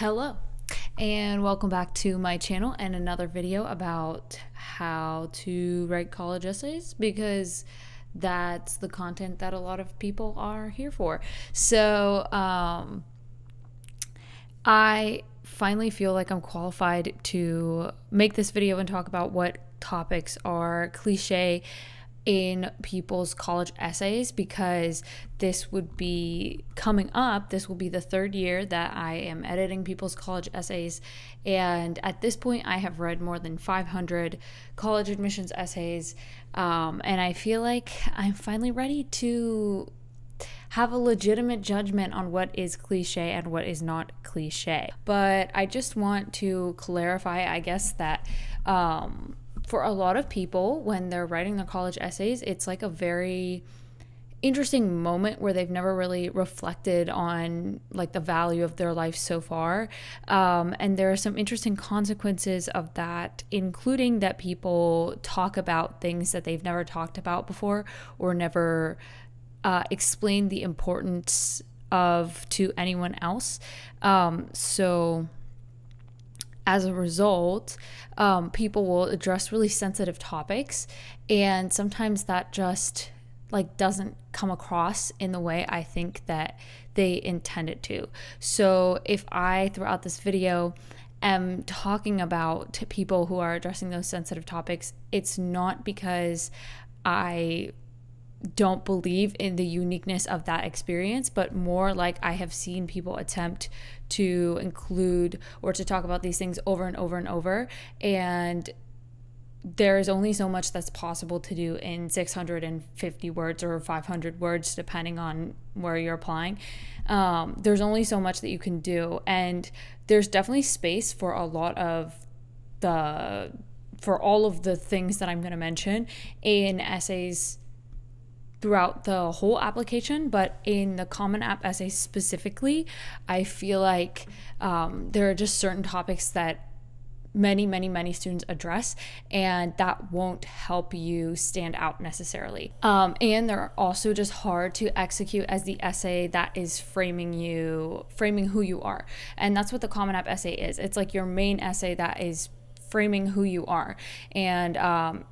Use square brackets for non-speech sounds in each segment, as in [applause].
Hello, and welcome back to my channel and another video about how to write college essays because that's the content that a lot of people are here for. So, um, I finally feel like I'm qualified to make this video and talk about what topics are cliche in people's college essays because this would be coming up. This will be the third year that I am editing people's college essays. And at this point, I have read more than 500 college admissions essays. Um, and I feel like I'm finally ready to have a legitimate judgment on what is cliche and what is not cliche. But I just want to clarify, I guess, that. Um, for a lot of people, when they're writing their college essays, it's like a very interesting moment where they've never really reflected on like the value of their life so far. Um, and there are some interesting consequences of that including that people talk about things that they've never talked about before or never uh, explained the importance of to anyone else. Um, so as a result, um, people will address really sensitive topics, and sometimes that just like doesn't come across in the way I think that they intend it to. So if I throughout this video am talking about people who are addressing those sensitive topics, it's not because I don't believe in the uniqueness of that experience, but more like I have seen people attempt to include or to talk about these things over and over and over. And there is only so much that's possible to do in 650 words or 500 words, depending on where you're applying. Um, there's only so much that you can do. And there's definitely space for a lot of the, for all of the things that I'm going to mention in essays throughout the whole application, but in the Common App essay specifically, I feel like um, there are just certain topics that many, many, many students address, and that won't help you stand out necessarily. Um, and they're also just hard to execute as the essay that is framing you, framing who you are. And that's what the Common App essay is. It's like your main essay that is framing who you are. And um,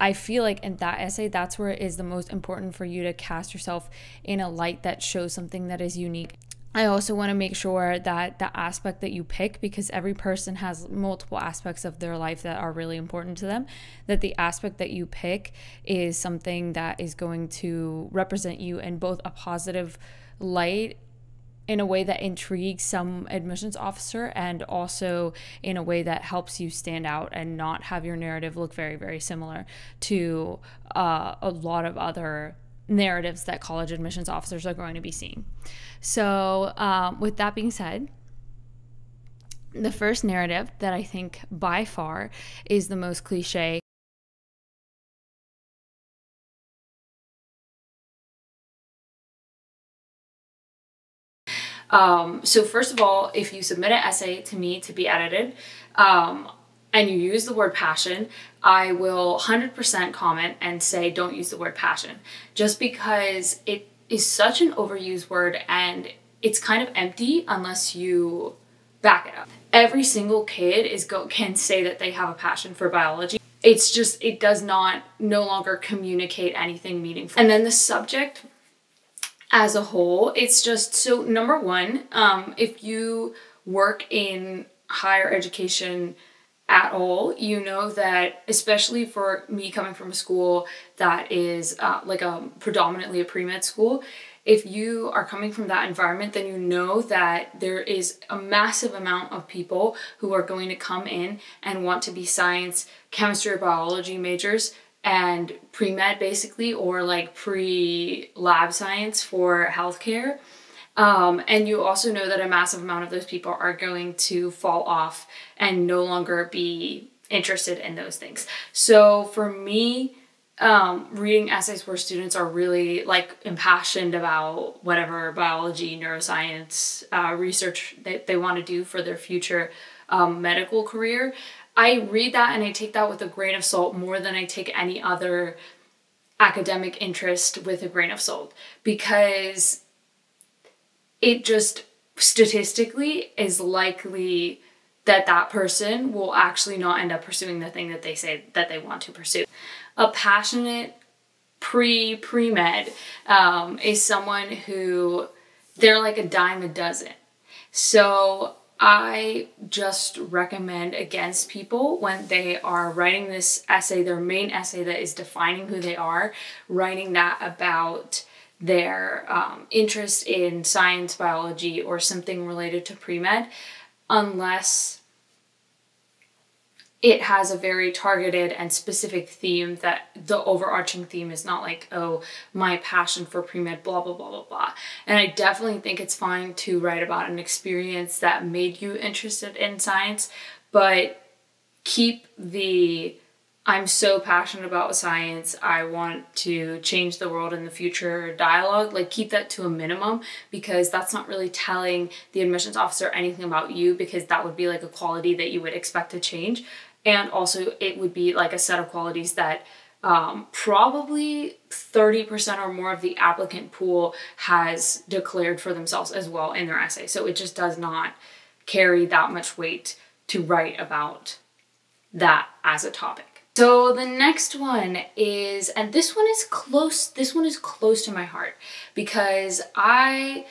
I feel like in that essay, that's where it is the most important for you to cast yourself in a light that shows something that is unique. I also want to make sure that the aspect that you pick, because every person has multiple aspects of their life that are really important to them, that the aspect that you pick is something that is going to represent you in both a positive light in a way that intrigues some admissions officer and also in a way that helps you stand out and not have your narrative look very, very similar to uh, a lot of other narratives that college admissions officers are going to be seeing. So, um, with that being said, the first narrative that I think by far is the most cliche Um, so first of all, if you submit an essay to me to be edited, um, and you use the word passion, I will 100% comment and say don't use the word passion. Just because it is such an overused word and it's kind of empty unless you back it up. Every single kid is go [laughs] can say that they have a passion for biology. It's just it does not no longer communicate anything meaningful. And then the subject as a whole. It's just so number one, um, if you work in higher education at all, you know that especially for me coming from a school that is uh, like a predominantly a pre med school, if you are coming from that environment, then you know that there is a massive amount of people who are going to come in and want to be science, chemistry, or biology majors and pre med basically, or like pre lab science for healthcare. Um, and you also know that a massive amount of those people are going to fall off and no longer be interested in those things. So for me, um, reading essays where students are really like impassioned about whatever biology, neuroscience, uh, research that they want to do for their future um, medical career, I read that and I take that with a grain of salt more than I take any other academic interest with a grain of salt because it just statistically is likely that that person will actually not end up pursuing the thing that they say that they want to pursue. A passionate pre pre med um, is someone who they're like a dime a dozen. So I just recommend against people when they are writing this essay, their main essay that is defining who they are, writing that about their um, interest in science, biology, or something related to pre med, unless it has a very targeted and specific theme that the overarching theme is not like, oh, my passion for pre med, blah, blah, blah, blah, blah. And I definitely think it's fine to write about an experience that made you interested in science, but keep the I'm so passionate about science. I want to change the world in the future dialogue. Like, keep that to a minimum because that's not really telling the admissions officer anything about you because that would be like a quality that you would expect to change and also it would be like a set of qualities that um, probably 30% or more of the applicant pool has declared for themselves as well in their essay. So it just does not carry that much weight to write about that as a topic. So the next one is, and this one is close, this one is close to my heart because I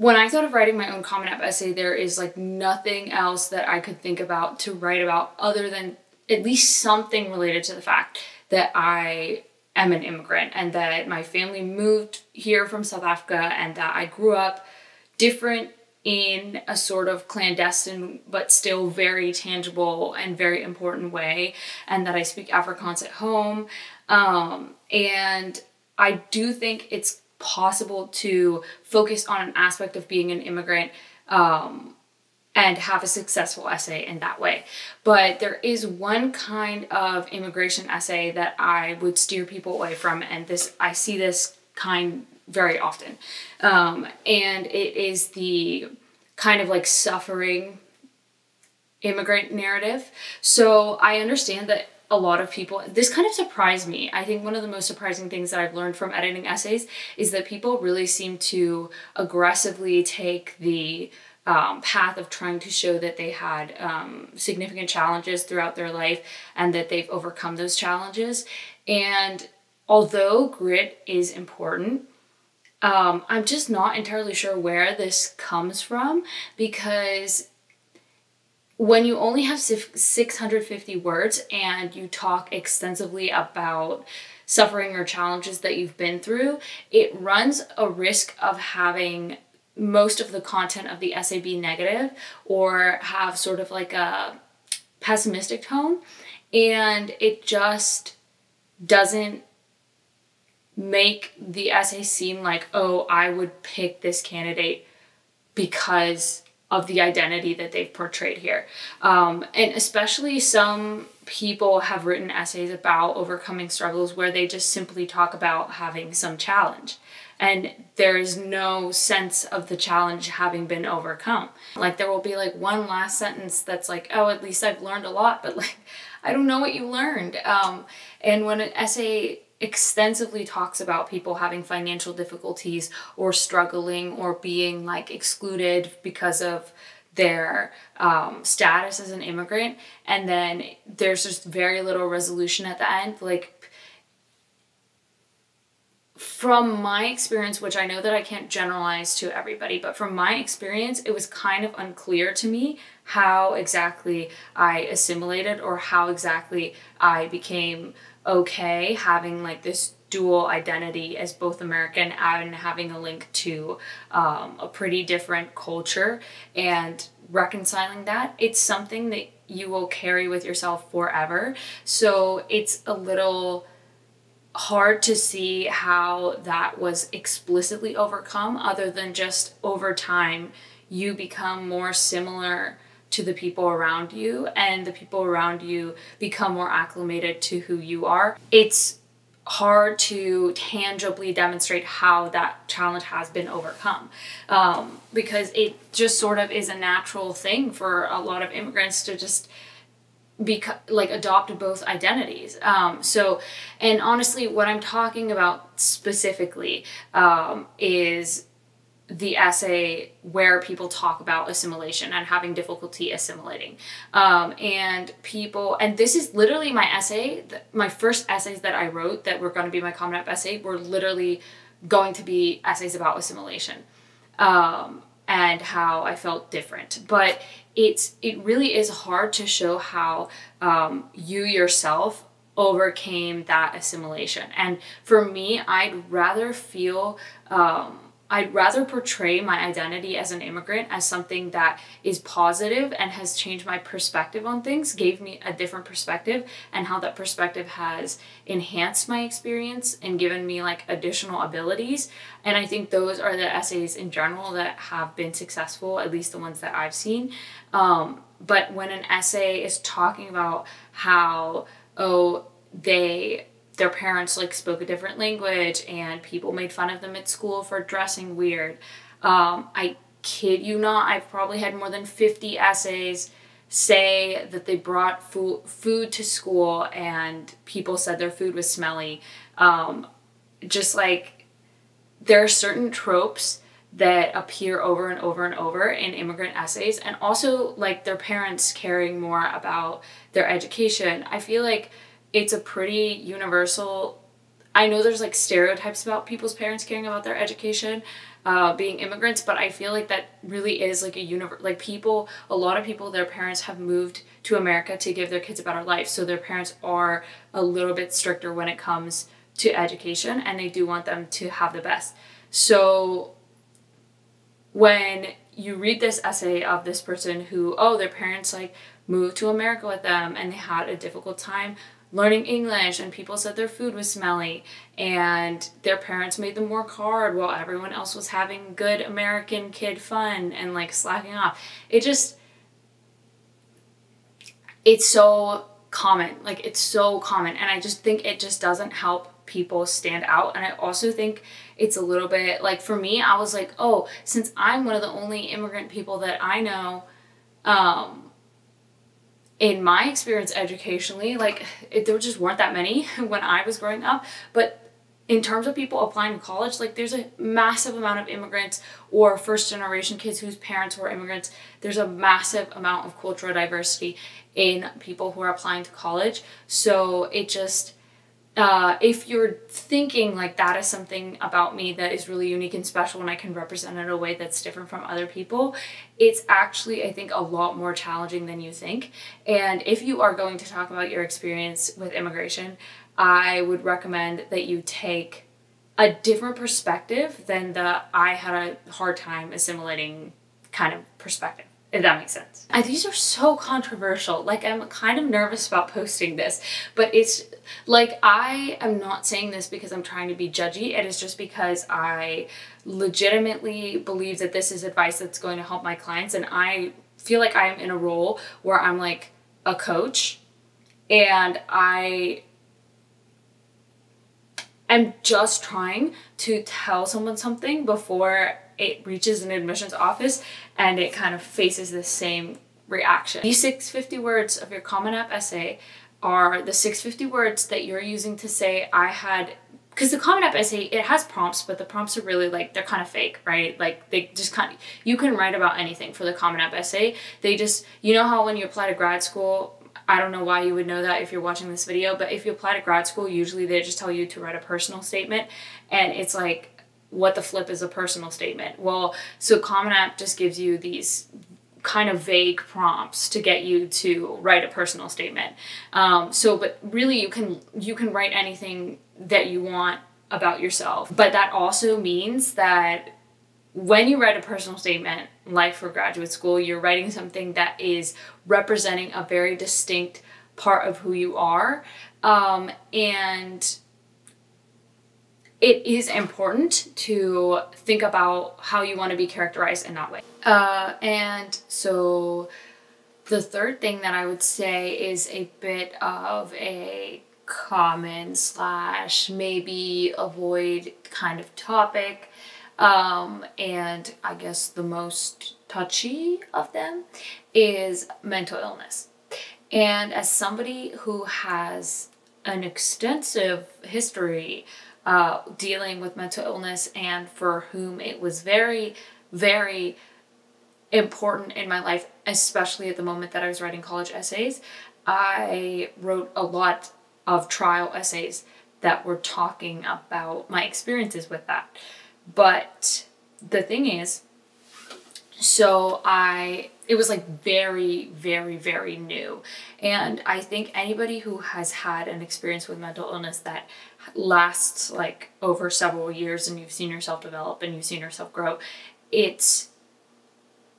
when I thought of writing my own Common App essay, there is like nothing else that I could think about to write about other than at least something related to the fact that I am an immigrant and that my family moved here from South Africa and that I grew up different in a sort of clandestine but still very tangible and very important way and that I speak Afrikaans at home. Um, and I do think it's possible to focus on an aspect of being an immigrant um, and have a successful essay in that way. But there is one kind of immigration essay that I would steer people away from, and this I see this kind very often. Um, and it is the kind of like suffering immigrant narrative. So I understand that a lot of people this kind of surprised me. I think one of the most surprising things that i've learned from editing essays is that people really seem to aggressively take the um, path of trying to show that they had um, significant challenges throughout their life and that they've overcome those challenges. And although grit is important um, i'm just not entirely sure where this comes from because when you only have 650 words and you talk extensively about suffering or challenges that you've been through, it runs a risk of having most of the content of the essay be negative or have sort of like a pessimistic tone. And it just doesn't make the essay seem like, oh, I would pick this candidate because of the identity that they've portrayed here. Um, and especially some people have written essays about overcoming struggles where they just simply talk about having some challenge. And there is no sense of the challenge having been overcome. Like there will be like one last sentence that's like, oh, at least I've learned a lot, but like, [laughs] I don't know what you learned. Um, and when an essay extensively talks about people having financial difficulties or struggling or being like excluded because of their um, status as an immigrant. And then there's just very little resolution at the end. Like from my experience, which I know that I can't generalize to everybody, but from my experience, it was kind of unclear to me how exactly I assimilated or how exactly I became okay having like this dual identity as both American and having a link to um, a pretty different culture and reconciling that. It's something that you will carry with yourself forever. So it's a little hard to see how that was explicitly overcome other than just over time you become more similar to the people around you and the people around you become more acclimated to who you are. It's hard to tangibly demonstrate how that challenge has been overcome um, because it just sort of is a natural thing for a lot of immigrants to just be like adopt both identities um, so and honestly what i'm talking about specifically um, is the essay where people talk about assimilation and having difficulty assimilating. Um, and people, and this is literally my essay, my first essays that I wrote that were going to be my Common App essay were literally going to be essays about assimilation um, and how I felt different. But it's it really is hard to show how um, you yourself overcame that assimilation. And for me, I'd rather feel um, I'd rather portray my identity as an immigrant as something that is positive and has changed my perspective on things, gave me a different perspective, and how that perspective has enhanced my experience and given me like additional abilities. And I think those are the essays in general that have been successful, at least the ones that I've seen. Um, but when an essay is talking about how, oh, they their parents like spoke a different language and people made fun of them at school for dressing weird. Um, I kid you not, I've probably had more than 50 essays say that they brought food, food to school and people said their food was smelly. Um, just like there are certain tropes that appear over and over and over in immigrant essays and also like their parents caring more about their education. I feel like it's a pretty universal I know there's like stereotypes about people's parents caring about their education, uh, being immigrants, but I feel like that really is like a universe. Like people, a lot of people, their parents have moved to America to give their kids a better life, so their parents are a little bit stricter when it comes to education, and they do want them to have the best. So when you read this essay of this person who, oh, their parents like moved to America with them and they had a difficult time learning English and people said their food was smelly and their parents made them work hard while everyone else was having good American kid fun and like slacking off. It just it's so common. Like it's so common and I just think it just doesn't help people stand out and I also think it's a little bit like for me I was like, "Oh, since I'm one of the only immigrant people that I know um in my experience educationally, like it, there just weren't that many [laughs] when I was growing up. But in terms of people applying to college, like there's a massive amount of immigrants or first generation kids whose parents were immigrants. There's a massive amount of cultural diversity in people who are applying to college. So it just uh, if you're thinking like that is something about me that is really unique and special and I can represent it in a way that's different from other people, it's actually, I think, a lot more challenging than you think. And if you are going to talk about your experience with immigration, I would recommend that you take a different perspective than the I had a hard time assimilating kind of perspective if that makes sense. And these are so controversial. Like, I'm kind of nervous about posting this, but it's like I am not saying this because I'm trying to be judgy. It is just because I legitimately believe that this is advice that's going to help my clients, and I feel like I'm in a role where I'm like a coach and I am just trying to tell someone something before it reaches an admissions office and it kind of faces the same reaction. These 650 words of your Common App essay are the 650 words that you're using to say, I had because the Common App essay it has prompts, but the prompts are really like they're kind of fake, right? Like they just kind of you can write about anything for the Common App essay. They just you know how when you apply to grad school, I don't know why you would know that if you're watching this video, but if you apply to grad school, usually they just tell you to write a personal statement, and it's like what the flip is a personal statement. Well, so Common App just gives you these kind of vague prompts to get you to write a personal statement. Um, so, but really, you can you can write anything that you want about yourself. But that also means that when you write a personal statement, like for graduate school, you're writing something that is representing a very distinct part of who you are, um, and it is important to think about how you want to be characterized in that way. Uh, and so the third thing that I would say is a bit of a common slash maybe avoid kind of topic. Um, and I guess the most touchy of them is mental illness. And as somebody who has an extensive history uh, dealing with mental illness and for whom it was very, very important in my life, especially at the moment that I was writing college essays. I wrote a lot of trial essays that were talking about my experiences with that. But the thing is, so I it was like very very very new and i think anybody who has had an experience with mental illness that lasts like over several years and you've seen yourself develop and you've seen yourself grow it's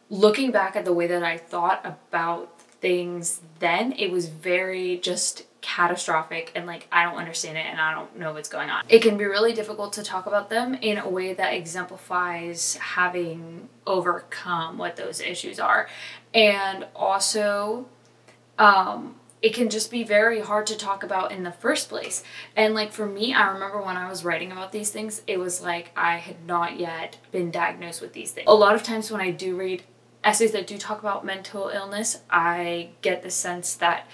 looking back at the way that i thought about things then it was very just catastrophic and like I don't understand it and I don't know what's going on. It can be really difficult to talk about them in a way that exemplifies having overcome what those issues are. And also um it can just be very hard to talk about in the first place. And like for me, I remember when I was writing about these things, it was like I had not yet been diagnosed with these things. A lot of times when I do read essays that do talk about mental illness, I get the sense that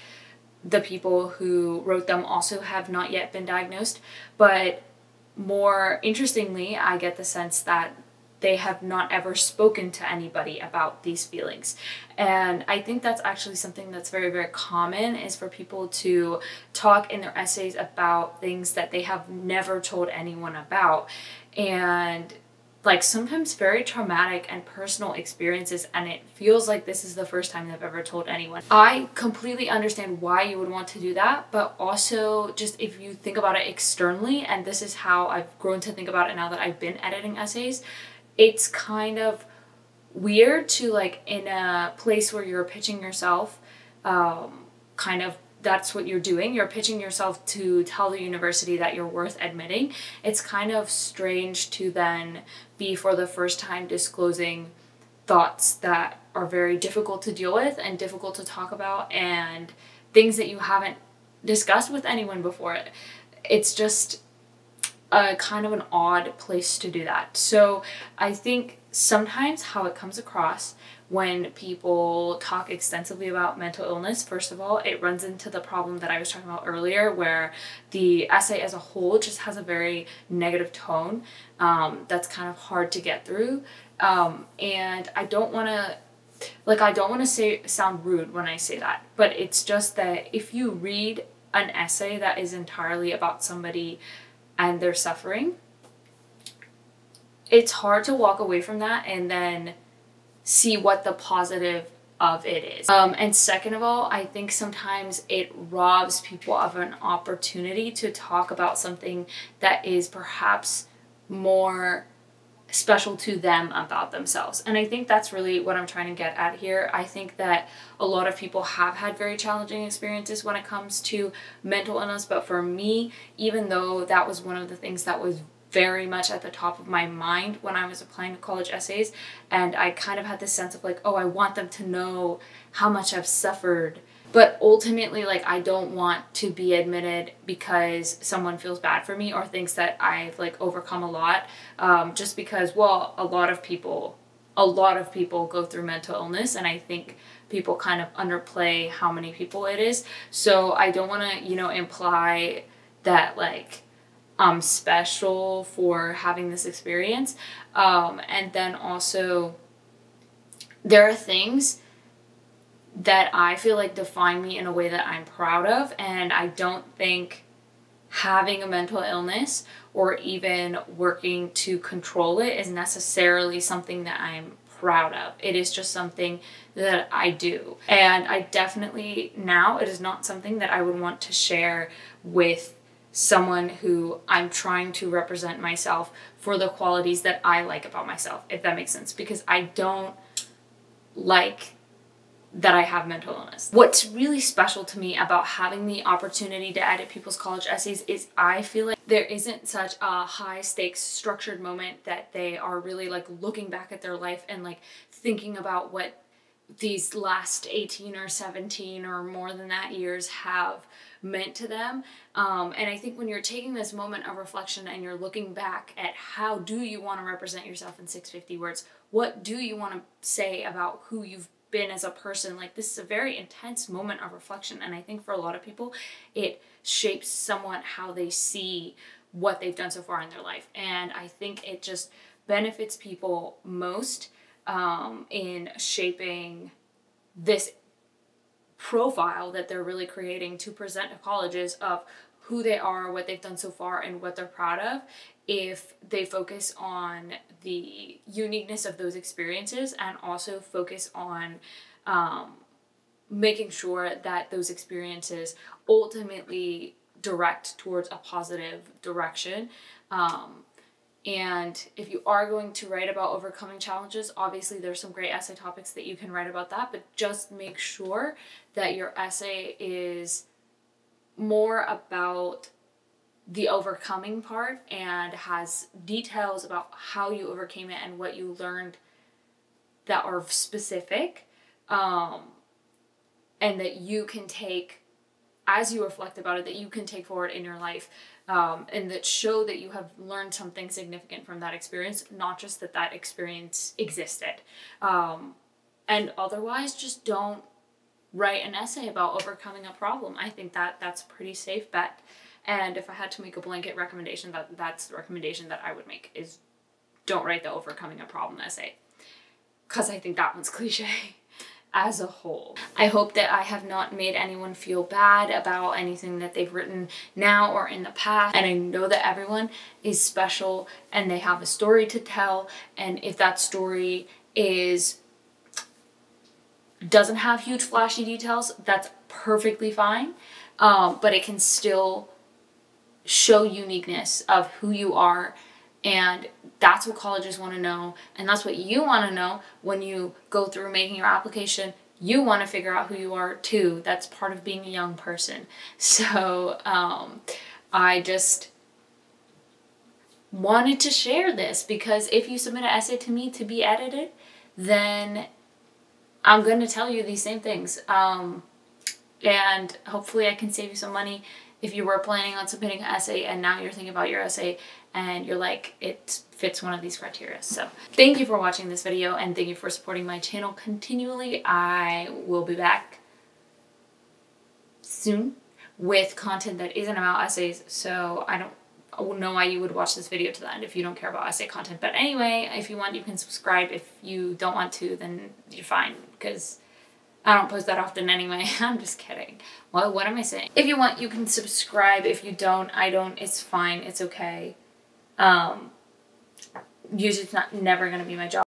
the people who wrote them also have not yet been diagnosed. But more interestingly, I get the sense that they have not ever spoken to anybody about these feelings. And I think that's actually something that's very, very common is for people to talk in their essays about things that they have never told anyone about. And like sometimes very traumatic and personal experiences and it feels like this is the first time they've ever told anyone. I completely understand why you would want to do that, but also just if you think about it externally and this is how I've grown to think about it now that I've been editing essays, it's kind of weird to like in a place where you're pitching yourself um, kind of that's what you're doing. You're pitching yourself to tell the university that you're worth admitting. It's kind of strange to then be for the first time disclosing thoughts that are very difficult to deal with and difficult to talk about and things that you haven't discussed with anyone before. It's just a kind of an odd place to do that. So I think sometimes how it comes across when people talk extensively about mental illness, first of all, it runs into the problem that I was talking about earlier, where the essay as a whole just has a very negative tone um, that's kind of hard to get through. Um, and I don't want to like I don't want to say sound rude when I say that, but it's just that if you read an essay that is entirely about somebody and their suffering, it's hard to walk away from that and then see what the positive of it is. Um, and second of all, I think sometimes it robs people of an opportunity to talk about something that is perhaps more special to them about themselves. And I think that's really what I'm trying to get at here. I think that a lot of people have had very challenging experiences when it comes to mental illness, but for me, even though that was one of the things that was very much at the top of my mind when I was applying to college essays. And I kind of had this sense of like, oh, I want them to know how much I've suffered. But ultimately, like, I don't want to be admitted because someone feels bad for me or thinks that I've like overcome a lot. Um, just because, well, a lot of people, a lot of people go through mental illness, and I think people kind of underplay how many people it is. So I don't want to, you know, imply that like I'm special for having this experience. Um, and then also, there are things that I feel like define me in a way that I'm proud of, and I don't think having a mental illness or even working to control it is necessarily something that I'm proud of. It is just something that I do. And I definitely now it is not something that I would want to share with someone who I'm trying to represent myself for the qualities that I like about myself, if that makes sense, because I don't like that I have mental illness. What's really special to me about having the opportunity to edit people's college essays is I feel like there isn't such a high stakes structured moment that they are really like looking back at their life and like thinking about what these last 18 or 17 or more than that years have meant to them. Um, and I think when you're taking this moment of reflection and you're looking back at how do you want to represent yourself in 650 words, what do you want to say about who you've been as a person, like this is a very intense moment of reflection. And I think for a lot of people, it shapes somewhat how they see what they've done so far in their life. And I think it just benefits people most um, in shaping this profile that they're really creating to present to colleges of who they are, what they've done so far, and what they're proud of if they focus on the uniqueness of those experiences and also focus on um, making sure that those experiences ultimately direct towards a positive direction. Um, and if you are going to write about overcoming challenges, obviously there's some great essay topics that you can write about that, but just make sure that your essay is more about the overcoming part and has details about how you overcame it and what you learned that are specific um, and that you can take as you reflect about it that you can take forward in your life um, and that show that you have learned something significant from that experience not just that that experience existed. Um, and otherwise just don't write an essay about overcoming a problem. I think that that's a pretty safe bet and if I had to make a blanket recommendation, that that's the recommendation that I would make is don't write the overcoming a problem essay. Cause I think that one's [laughs] cliche as a whole. I hope that I have not made anyone feel bad about anything that they've written now or in the past. And I know that everyone is special and they have a story to tell. And if that story is doesn't have huge flashy details, that's perfectly fine. Um, but it can still show uniqueness of who you are and that's what colleges want to know and that's what you want to know when you go through making your application. You want to figure out who you are too that's part of being a young person. [laughs] So um, i just wanted to share this because if you submit an essay to me to be edited then i'm going to tell you these same things. Um, and hopefully i can save you some money if you were planning on submitting an essay and now you're thinking about your essay and you're like, it fits one of these criteria. So thank you for watching this video and thank you for supporting my channel continually. I will be back soon with content that isn't about essays. So I don't know why you would watch this video to the end if you don't care about essay content. But anyway, if you want, you can subscribe. If you don't want to, then you're fine because I don't post that often anyway. [laughs] I'm just kidding. Well, what am I saying? If you want, you can subscribe. If you don't, I don't. It's fine. It's okay. Um, it's not never going to be my job.